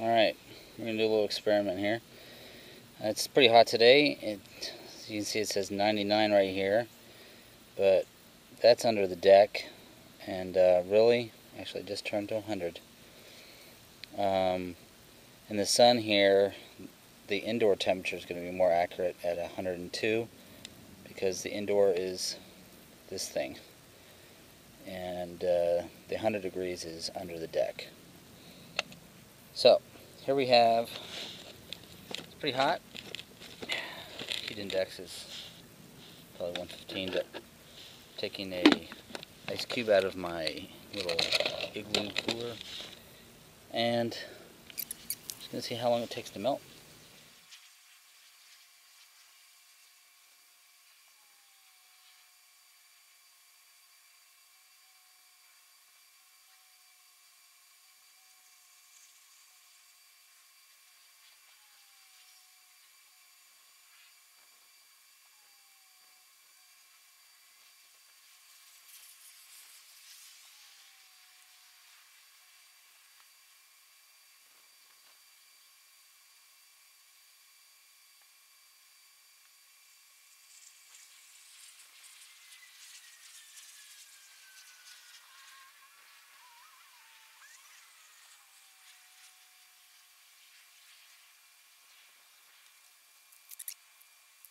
Alright, we're going to do a little experiment here. It's pretty hot today. It, you can see it says 99 right here, but that's under the deck, and uh, really, actually just turned to 100. Um, in the sun here, the indoor temperature is going to be more accurate at 102 because the indoor is this thing and uh, the 100 degrees is under the deck. So here we have, it's pretty hot. Heat index is probably 115, but taking a ice cube out of my little igloo cooler and just gonna see how long it takes to melt.